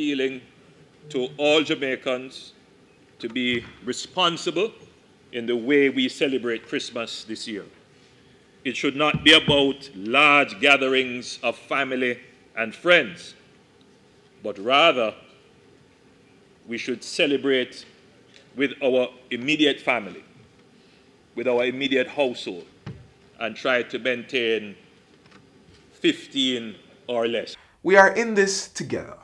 Appealing to all Jamaicans to be responsible in the way we celebrate Christmas this year. It should not be about large gatherings of family and friends, but rather we should celebrate with our immediate family, with our immediate household, and try to maintain 15 or less. We are in this together.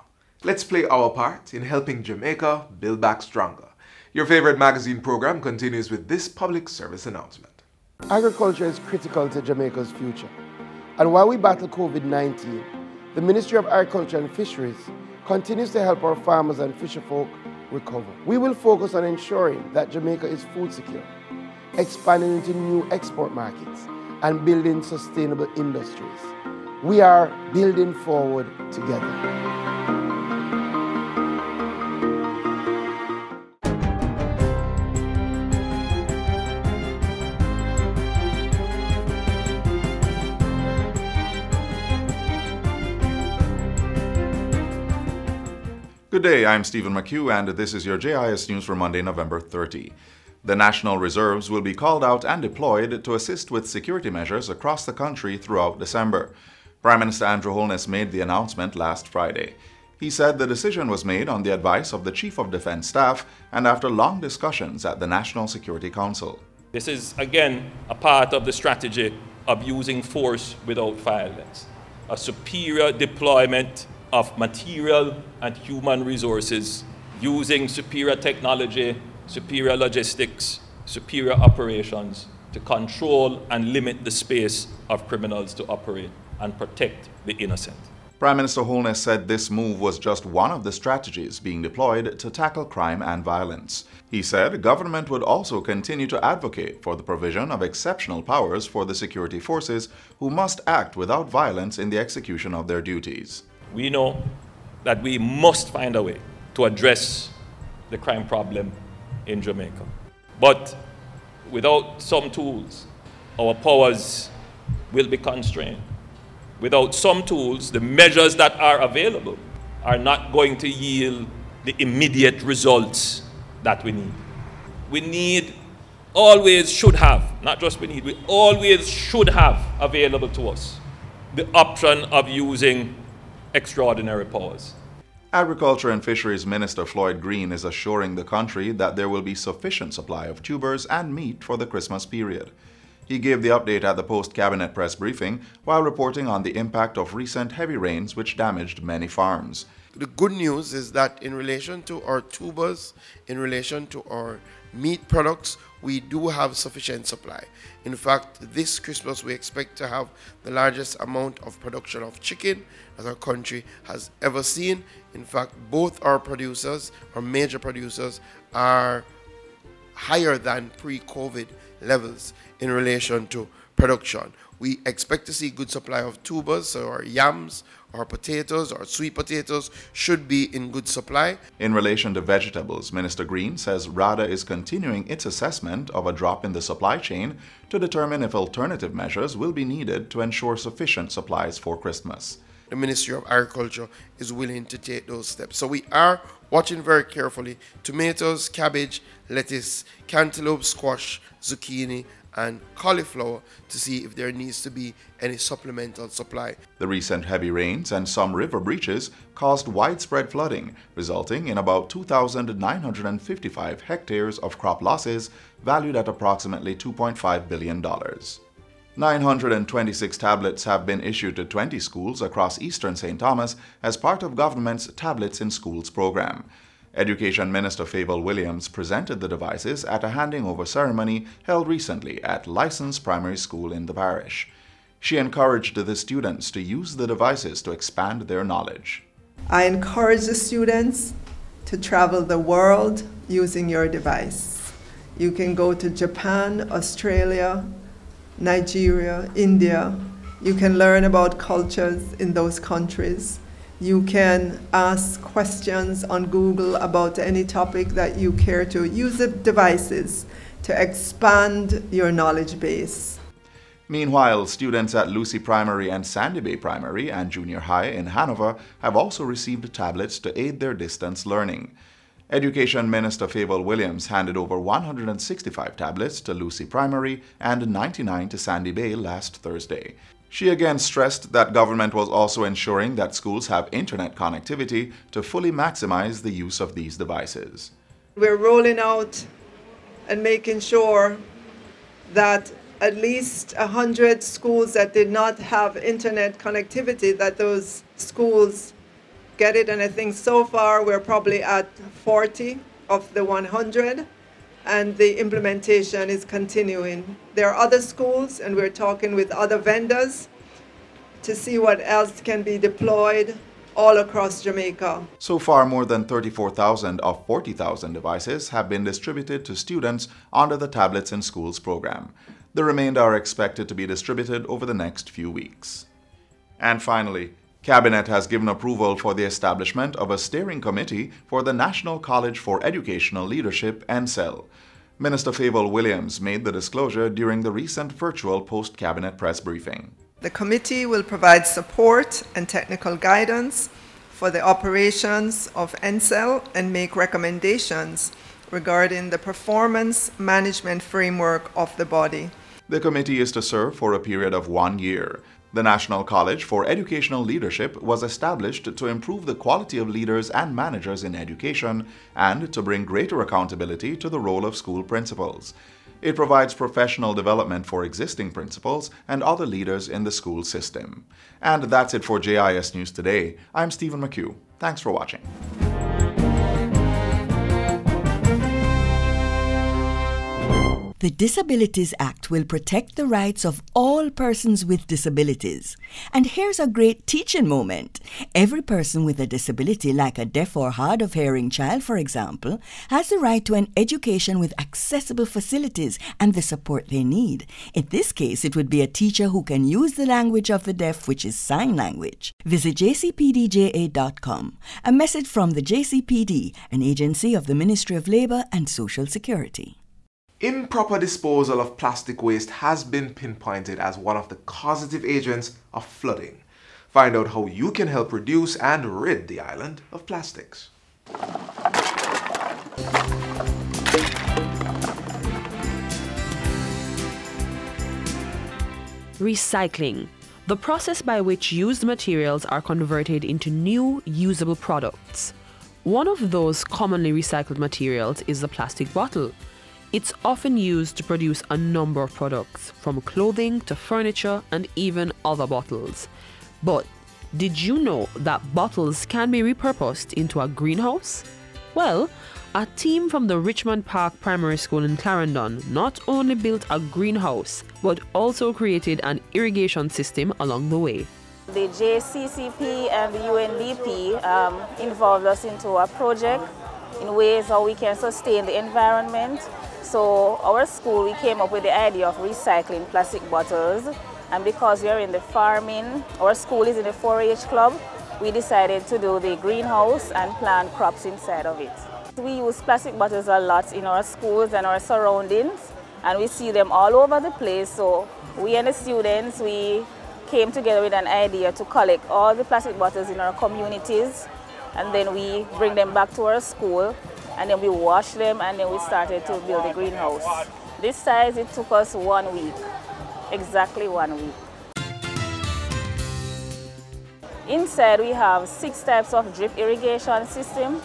Let's play our part in helping Jamaica build back stronger. Your favorite magazine program continues with this public service announcement. Agriculture is critical to Jamaica's future. And while we battle COVID-19, the Ministry of Agriculture and Fisheries continues to help our farmers and fisherfolk recover. We will focus on ensuring that Jamaica is food secure, expanding into new export markets, and building sustainable industries. We are building forward together. Day, I'm Stephen McHugh, and this is your JIS News for Monday, November 30. The National Reserves will be called out and deployed to assist with security measures across the country throughout December. Prime Minister Andrew Holness made the announcement last Friday. He said the decision was made on the advice of the Chief of Defense Staff and after long discussions at the National Security Council. This is, again, a part of the strategy of using force without violence, a superior deployment of material and human resources using superior technology, superior logistics, superior operations to control and limit the space of criminals to operate and protect the innocent. Prime Minister Holness said this move was just one of the strategies being deployed to tackle crime and violence. He said government would also continue to advocate for the provision of exceptional powers for the security forces who must act without violence in the execution of their duties we know that we must find a way to address the crime problem in Jamaica. But without some tools, our powers will be constrained. Without some tools, the measures that are available are not going to yield the immediate results that we need. We need, always should have, not just we need, we always should have available to us the option of using extraordinary powers. Agriculture and Fisheries Minister Floyd Green is assuring the country that there will be sufficient supply of tubers and meat for the Christmas period. He gave the update at the post-cabinet press briefing while reporting on the impact of recent heavy rains which damaged many farms. The good news is that in relation to our tubers, in relation to our meat products, we do have sufficient supply. In fact, this Christmas we expect to have the largest amount of production of chicken that our country has ever seen. In fact, both our producers, our major producers, are higher than pre-COVID levels in relation to production. We expect to see good supply of tubers, so our yams, our potatoes, our sweet potatoes should be in good supply. In relation to vegetables, Minister Green says RADA is continuing its assessment of a drop in the supply chain to determine if alternative measures will be needed to ensure sufficient supplies for Christmas. The Ministry of Agriculture is willing to take those steps. So we are watching very carefully tomatoes, cabbage, lettuce, cantaloupe, squash, zucchini, and cauliflower to see if there needs to be any supplemental supply. The recent heavy rains and some river breaches caused widespread flooding, resulting in about 2,955 hectares of crop losses valued at approximately $2.5 billion. 926 tablets have been issued to 20 schools across eastern St. Thomas as part of government's Tablets in Schools program. Education Minister Fayval Williams presented the devices at a handing over ceremony held recently at Lyssons Primary School in the parish. She encouraged the students to use the devices to expand their knowledge. I encourage the students to travel the world using your device. You can go to Japan, Australia, Nigeria, India. You can learn about cultures in those countries. You can ask questions on Google about any topic that you care to. Use the devices to expand your knowledge base. Meanwhile, students at Lucea Primary and Sandy Bay Primary and Junior High in Hanover have also received tablets to aid their distance learning. Education Minister Fayval Williams handed over 165 tablets to Lucea Primary and 99 to Sandy Bay last Thursday. She again stressed that government was also ensuring that schools have internet connectivity to fully maximize the use of these devices. We're rolling out and making sure that at least 100 schools that did not have internet connectivity, that those schools get it. And I think so far we're probably at 40 of the 100, and the implementation is continuing. There are other schools, and we're talking with other vendors to see what else can be deployed all across Jamaica. So far, more than 34,000 of 40,000 devices have been distributed to students under the Tablets in Schools program. The remainder are expected to be distributed over the next few weeks. And finally, Cabinet has given approval for the establishment of a steering committee for the National College for Educational Leadership, NCEL. Minister Fayval Williams made the disclosure during the recent virtual post-cabinet press briefing. The committee will provide support and technical guidance for the operations of NCEL and make recommendations regarding the performance management framework of the body. The committee is to serve for a period of one year. The National College for Educational Leadership was established to improve the quality of leaders and managers in education and to bring greater accountability to the role of school principals. It provides professional development for existing principals and other leaders in the school system. And that's it for JIS News today. I'm Stephen McHugh. Thanks for watching. The Disabilities Act will protect the rights of all persons with disabilities. And here's a great teaching moment. Every person with a disability, like a deaf or hard of hearing child, for example, has the right to an education with accessible facilities and the support they need. In this case, it would be a teacher who can use the language of the deaf, which is sign language. Visit jcpdja.com. A message from the JCPD, an agency of the Ministry of Labor and Social Security. Improper disposal of plastic waste has been pinpointed as one of the causative agents of flooding. Find out how you can help reduce and rid the island of plastics. Recycling, the process by which used materials are converted into new usable products. One of those commonly recycled materials is the plastic bottle. It's often used to produce a number of products, from clothing to furniture and even other bottles. But did you know that bottles can be repurposed into a greenhouse? Well, a team from the Richmond Park Primary School in Clarendon not only built a greenhouse, but also created an irrigation system along the way. The JCCP and the UNDP um, involved us into a project in ways how we can sustain the environment so our school, we came up with the idea of recycling plastic bottles. And because we are in the farming, our school is in the 4-H club, we decided to do the greenhouse and plant crops inside of it. We use plastic bottles a lot in our schools and our surroundings, and we see them all over the place. So we and the students, we came together with an idea to collect all the plastic bottles in our communities, and then we bring them back to our school and then we washed them and then we started to build the greenhouse. This size, it took us one week, exactly one week. Inside we have six types of drip irrigation system.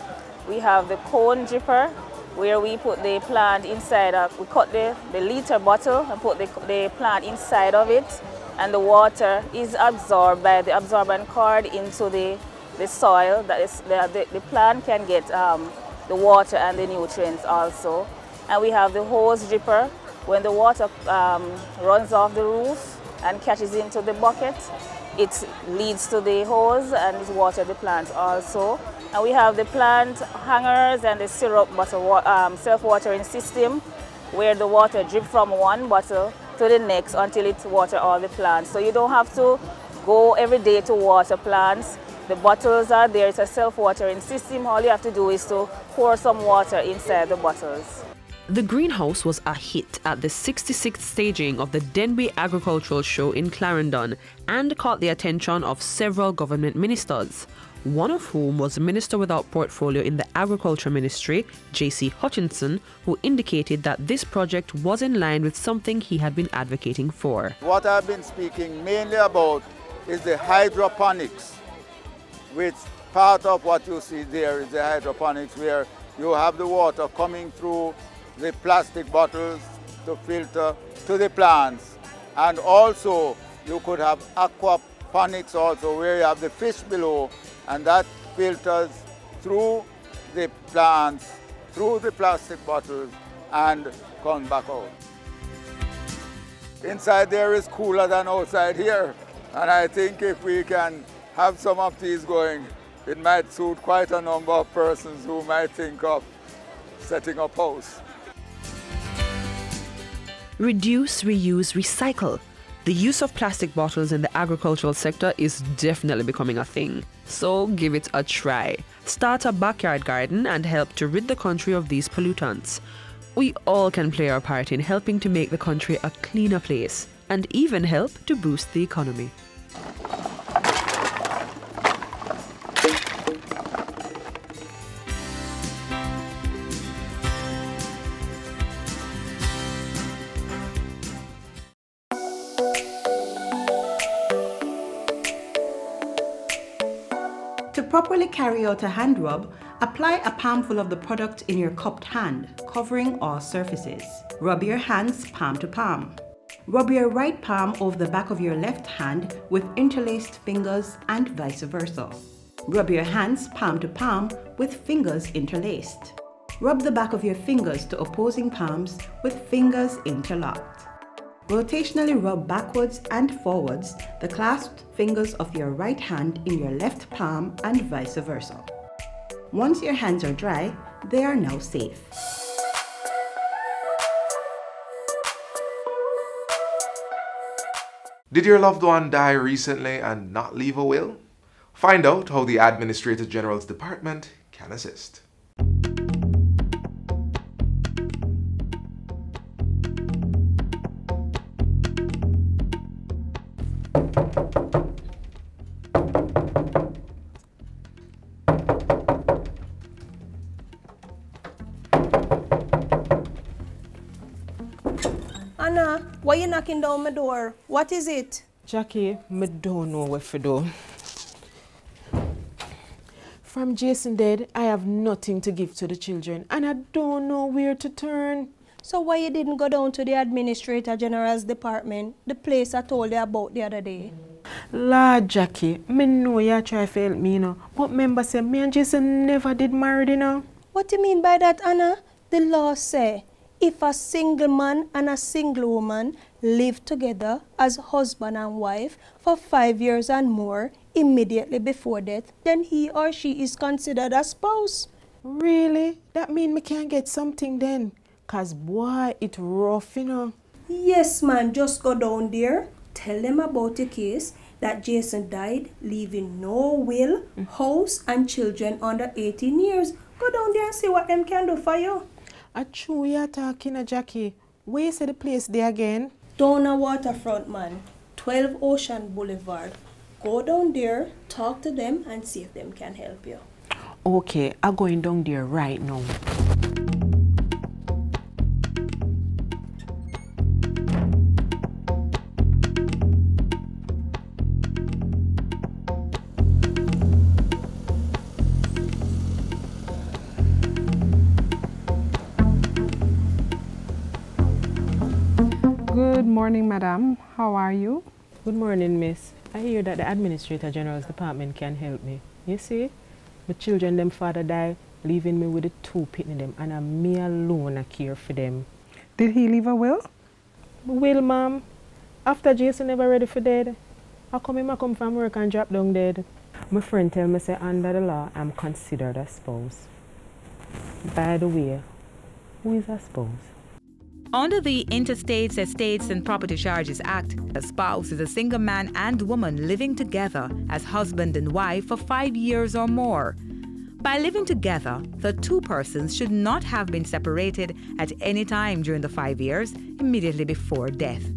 We have the cone dripper where we put the plant inside, uh, we cut the, the liter bottle and put the, the plant inside of it and the water is absorbed by the absorbent cord into the, the soil that is, the, the, the plant can get um, the water and the nutrients also. And we have the hose dripper. When the water um, runs off the roof and catches into the bucket, it leads to the hose and it waters the plants also. And we have the plant hangers and the syrup bottle um, self-watering system where the water drips from one bottle to the next until it waters all the plants. So you don't have to go every day to water plants. The bottles are there, it's a self-watering system. All you have to do is to pour some water inside the bottles. The greenhouse was a hit at the 66th staging of the Denbigh Agricultural Show in Clarendon and caught the attention of several government ministers, one of whom was Minister without portfolio in the Agriculture Ministry, J.C. Hutchinson, who indicated that this project was in line with something he had been advocating for. What I've been speaking mainly about is the hydroponics, which part of what you see there is the hydroponics where you have the water coming through the plastic bottles to filter to the plants. And also you could have aquaponics also where you have the fish below and that filters through the plants, through the plastic bottles and comes back out. Inside there is cooler than outside here. And I think if we can have some of these going, it might suit quite a number of persons who might think of setting up house. Reduce, reuse, recycle. The use of plastic bottles in the agricultural sector is definitely becoming a thing. So give it a try. Start a backyard garden and help to rid the country of these pollutants. We all can play our part in helping to make the country a cleaner place and even help to boost the economy. Properly carry out a hand rub, apply a palmful of the product in your cupped hand, covering all surfaces. Rub your hands palm to palm. Rub your right palm over the back of your left hand with interlaced fingers and vice versa. Rub your hands palm to palm with fingers interlaced. Rub the back of your fingers to opposing palms with fingers interlocked. Rotationally rub backwards and forwards the clasped fingers of your right hand in your left palm and vice versa. Once your hands are dry, they are now safe. Did your loved one die recently and not leave a will? Find out how the Administrator General's Department can assist. Knocking down my door? What is it? Jackie, me don't know what to do. From Jason dead, I have nothing to give to the children and I don't know where to turn. So why you didn't go down to the Administrator General's department, the place I told you about the other day? Lord Jackie, me know you try to help me, you know. But member say me and Jason never did marry, you know. What do you mean by that, Anna? The law say if a single man and a single woman live together as husband and wife for five years and more immediately before death, then he or she is considered a spouse. Really? That mean me can't get something then? Cause boy, it rough, you know. Yes, man. Just go down there, tell them about the case, that Jason died, leaving no will, house, and children under 18 years. Go down there and see what them can do for you. A true you talking, a Jackie. Where is the place there again? Down a waterfront, man. 12 Ocean Boulevard. Go down there, talk to them, and see if them can help you. Okay, I'm going down there right now. Morning, madam. How are you? Good morning, miss. I hear that the Administrator General's department can help me. You see, my children, them father died, leaving me with the two pitney them, and I'm me alone I care for them. Did he leave a will? Will, ma'am. After Jason never ready for dead, I come him I come from work and drop down dead. My friend tell me say under the law I'm considered a spouse. By the way, who is a spouse? Under the Intestates Estates and Property Charges Act, a spouse is a single man and woman living together as husband and wife for five years or more. By living together, the two persons should not have been separated at any time during the five years immediately before death.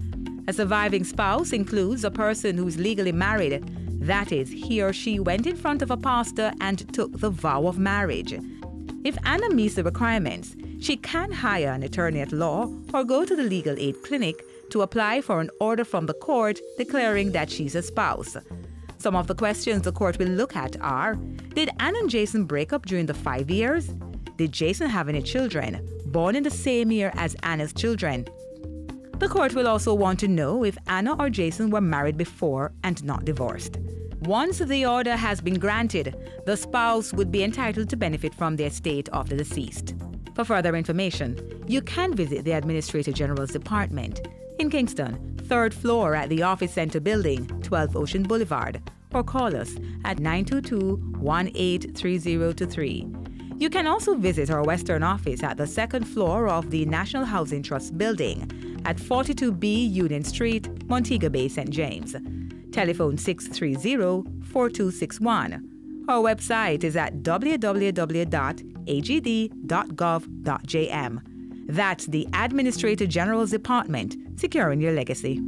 A surviving spouse includes a person who is legally married, that is, he or she went in front of a pastor and took the vow of marriage. If Anna meets the requirements, she can hire an attorney at law or go to the legal aid clinic to apply for an order from the court declaring that she's a spouse. Some of the questions the court will look at are Did Anne and Jason break up during the five years? Did Jason have any children, born in the same year as Anna's children? The court will also want to know if Anna or Jason were married before and not divorced. Once the order has been granted, the spouse would be entitled to benefit from the estate of the deceased. For further information, you can visit the Administrator General's Department in Kingston, third floor at the Office Center Building, 12 Ocean Boulevard, or call us at 922 183023. You can also visit our Western office at the second floor of the National Housing Trust building at 42B Union Street, Montego Bay, St. James. Telephone 630 4261. Our website is at www.agd.gov.jm. That's the Administrator General's Department, securing your legacy.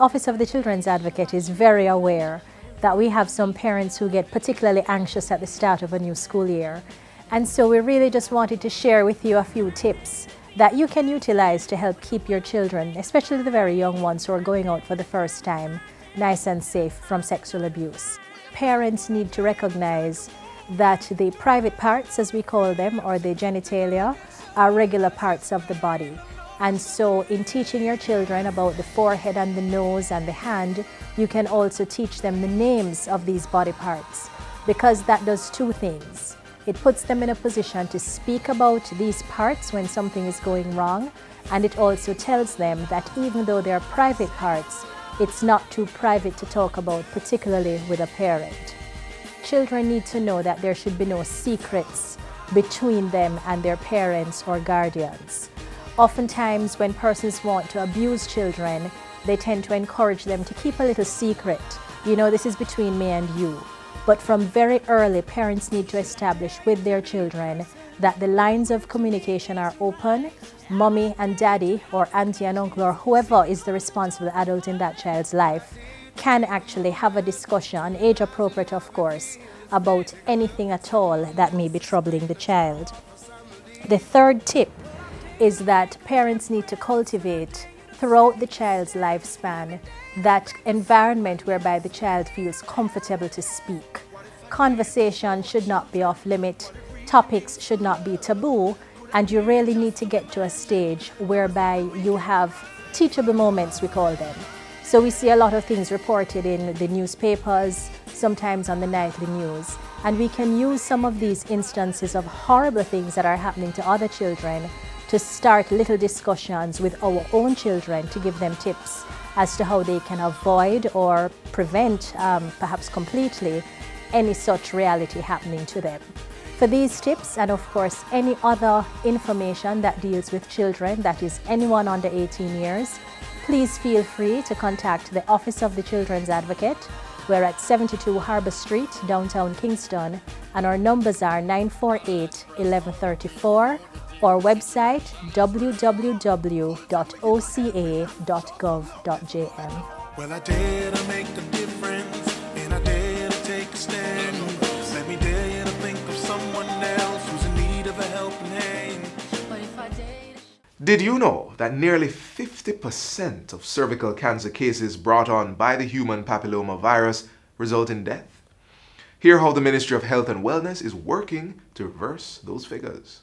Office of the Children's Advocate is very aware that we have some parents who get particularly anxious at the start of a new school year. And so we really just wanted to share with you a few tips that you can utilize to help keep your children, especially the very young ones who are going out for the first time, nice and safe from sexual abuse. Parents need to recognize that the private parts, as we call them, or the genitalia, are regular parts of the body. And so, in teaching your children about the forehead and the nose and the hand, you can also teach them the names of these body parts because that does two things. It puts them in a position to speak about these parts when something is going wrong, and it also tells them that even though they're private parts, it's not too private to talk about, particularly with a parent. Children need to know that there should be no secrets between them and their parents or guardians. Oftentimes, when persons want to abuse children, they tend to encourage them to keep a little secret. You know, this is between me and you. But from very early, parents need to establish with their children that the lines of communication are open. Mommy and daddy, or auntie and uncle, or whoever is the responsible adult in that child's life, can actually have a discussion, age appropriate of course, about anything at all that may be troubling the child. The third tip is that parents need to cultivate throughout the child's lifespan that environment whereby the child feels comfortable to speak. Conversation should not be off limit, topics should not be taboo, and you really need to get to a stage whereby you have teachable moments, we call them. So we see a lot of things reported in the newspapers, sometimes on the nightly news. And we can use some of these instances of horrible things that are happening to other children to start little discussions with our own children to give them tips as to how they can avoid or prevent, um, perhaps completely, any such reality happening to them. For these tips and of course any other information that deals with children, that is anyone under 18 years, please feel free to contact the Office of the Children's Advocate. We're at 72 Harbour Street, downtown Kingston, and our numbers are 948 1134 or website www.oca.gov.jm. Well, I dare to make a difference, and I dare to take a stand. Let me dare you to think of someone else who's in need of a helping hand. Did you know that nearly 50% of cervical cancer cases brought on by the human papilloma virus result in death? Hear how the Ministry of Health and Wellness is working to reverse those figures.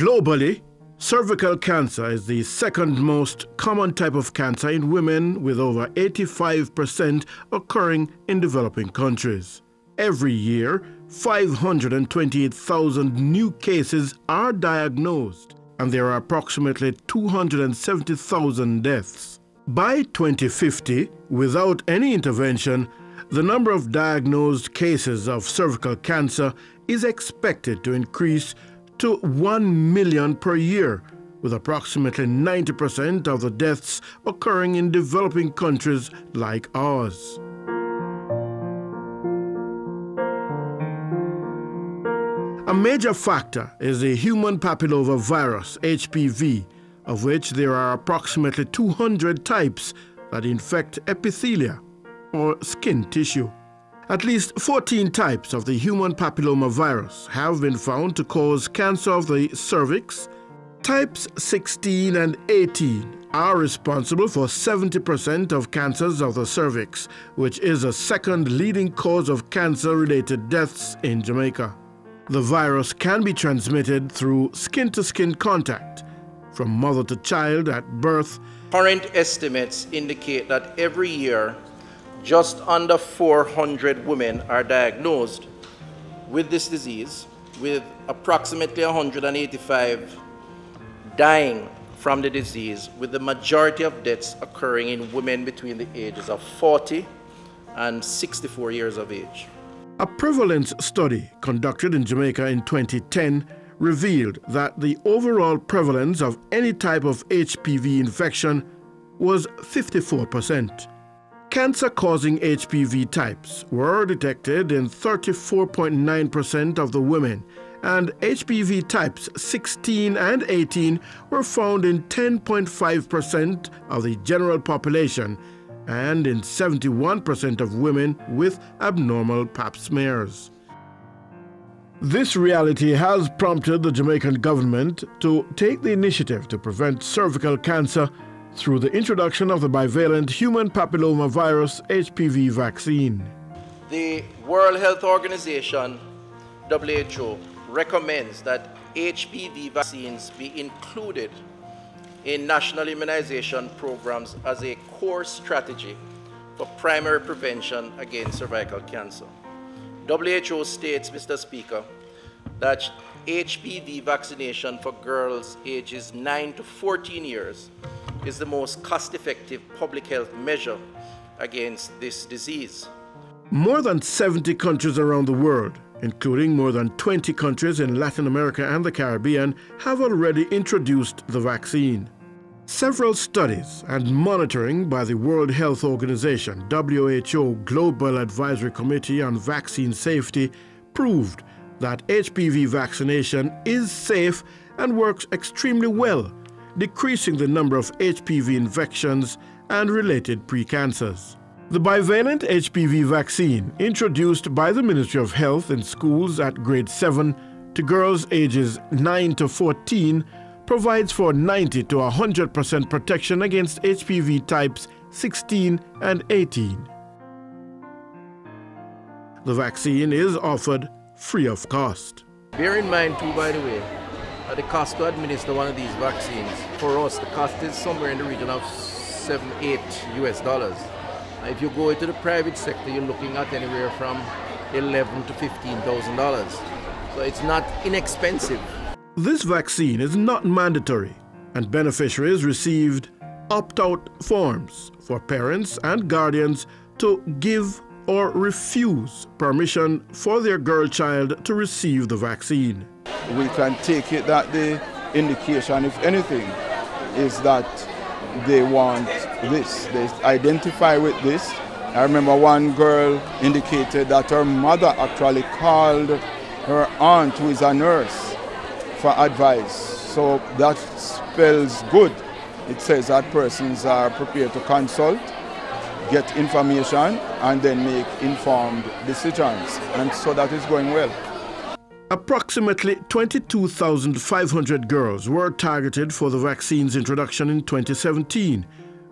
Globally, Cervical cancer is the second most common type of cancer in women, with over 85% occurring in developing countries. Every year, 528,000 new cases are diagnosed, and there are approximately 270,000 deaths. By 2050, without any intervention, the number of diagnosed cases of cervical cancer is expected to increase to 1 million per year, with approximately 90% of the deaths occurring in developing countries like ours. A major factor is the human papilloma virus, HPV, of which there are approximately 200 types that infect epithelia, or skin tissue. At least 14 types of the human papilloma virus have been found to cause cancer of the cervix. Types 16 and 18 are responsible for 70% of cancers of the cervix, which is a second leading cause of cancer-related deaths in Jamaica. The virus can be transmitted through skin-to-skin -skin contact, from mother to child at birth. Current estimates indicate that every year just under 400 women are diagnosed with this disease, with approximately 185 dying from the disease, with the majority of deaths occurring in women between the ages of 40 and 64 years of age. A prevalence study conducted in Jamaica in 2010 revealed that the overall prevalence of any type of HPV infection was 54 percent. Cancer-causing HPV types were detected in 34.9% of the women, and HPV types 16 and 18 were found in 10.5% of the general population and in 71% of women with abnormal pap smears. This reality has prompted the Jamaican government to take the initiative to prevent cervical cancer through the introduction of the bivalent human papillomavirus HPV vaccine. The World Health Organization, WHO, recommends that HPV vaccines be included in national immunization programs as a core strategy for primary prevention against cervical cancer. WHO states, Mr. Speaker, that HPV vaccination for girls ages 9 to 14 years is the most cost-effective public health measure against this disease. More than 70 countries around the world, including more than 20 countries in Latin America and the Caribbean, have already introduced the vaccine. Several studies and monitoring by the World Health Organization WHO Global Advisory Committee on Vaccine Safety proved that HPV vaccination is safe and works extremely well decreasing the number of HPV infections and related precancers. The bivalent HPV vaccine, introduced by the Ministry of Health in schools at grade 7 to girls ages 9 to 14, provides for 90 to 100% protection against HPV types 16 and 18. The vaccine is offered free of cost. Bear in mind, too, by the way, Uh, the cost to administer one of these vaccines, for us, the cost is somewhere in the region of seven, eight US dollars. If you go into the private sector, you're looking at anywhere from eleven to fifteen thousand dollars. So it's not inexpensive. This vaccine is not mandatory, and beneficiaries received opt-out forms for parents and guardians to give or refuse permission for their girl child to receive the vaccine we can take it that the indication, if anything, is that they want this. They identify with this. I remember one girl indicated that her mother actually called her aunt, who is a nurse, for advice. So that spells good. It says that persons are prepared to consult, get information, and then make informed decisions. And so that is going well. Approximately 22,500 girls were targeted for the vaccine's introduction in 2017,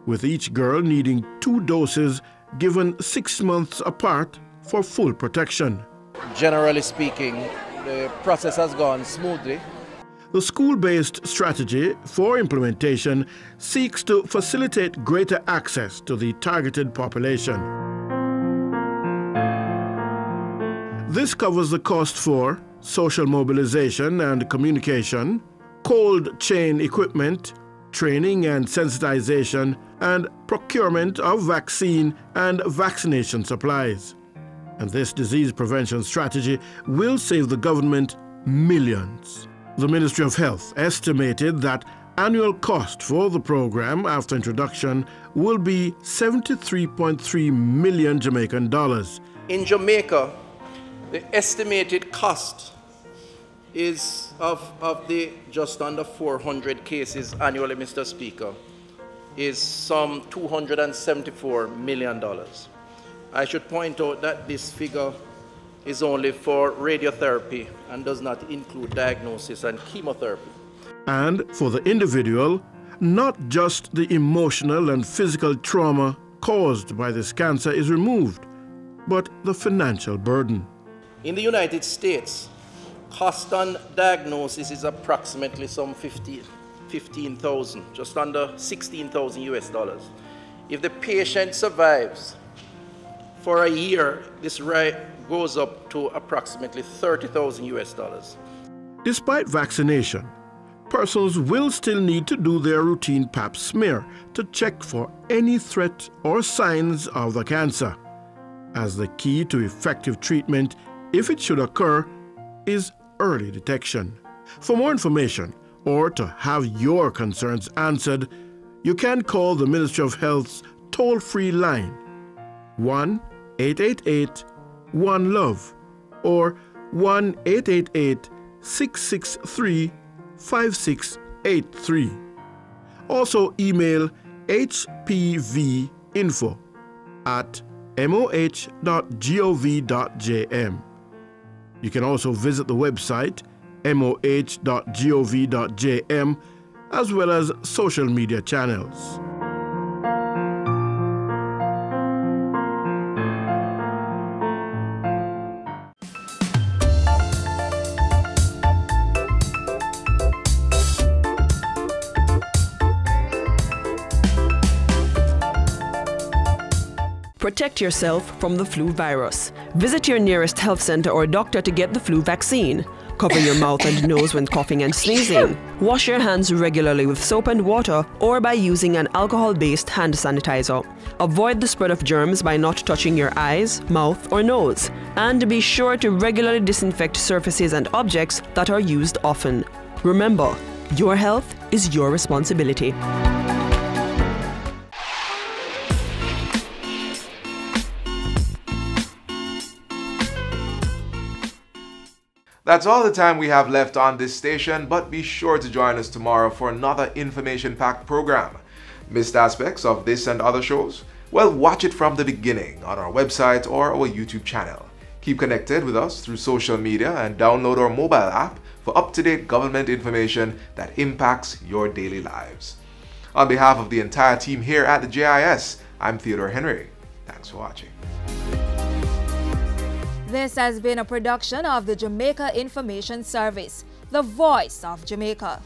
with each girl needing two doses given six months apart for full protection. Generally speaking, the process has gone smoothly. The school based strategy for implementation seeks to facilitate greater access to the targeted population. This covers the cost for social mobilization and communication, cold chain equipment, training and sensitization, and procurement of vaccine and vaccination supplies. And this disease prevention strategy will save the government millions. The Ministry of Health estimated that annual cost for the program after introduction will be 73.3 million Jamaican dollars. In Jamaica, the estimated cost is of, of the just under 400 cases annually, Mr. Speaker, is some $274 million. I should point out that this figure is only for radiotherapy and does not include diagnosis and chemotherapy. And for the individual, not just the emotional and physical trauma caused by this cancer is removed, but the financial burden. In the United States, cost on diagnosis is approximately some 15,000, 15, just under 16,000 US dollars. If the patient survives for a year, this rate goes up to approximately 30,000 US dollars. Despite vaccination, persons will still need to do their routine pap smear to check for any threat or signs of the cancer, as the key to effective treatment, if it should occur, is early detection. For more information or to have your concerns answered, you can call the Ministry of Health's toll free line 1 888 1 Love or 1 888 663 5683. Also, email hpvinfo at moh.gov.jm. You can also visit the website moh.gov.jm as well as social media channels. Protect yourself from the flu virus. Visit your nearest health center or doctor to get the flu vaccine. Cover your mouth and nose when coughing and sneezing. Wash your hands regularly with soap and water or by using an alcohol based hand sanitizer. Avoid the spread of germs by not touching your eyes, mouth, or nose. And be sure to regularly disinfect surfaces and objects that are used often. Remember, your health is your responsibility. That's all the time we have left on this station, but be sure to join us tomorrow for another information packed program. Missed aspects of this and other shows? Well, watch it from the beginning on our website or our YouTube channel. Keep connected with us through social media and download our mobile app for up to date government information that impacts your daily lives. On behalf of the entire team here at the JIS, I'm Theodore Henry. Thanks for watching. This has been a production of the Jamaica Information Service, the voice of Jamaica.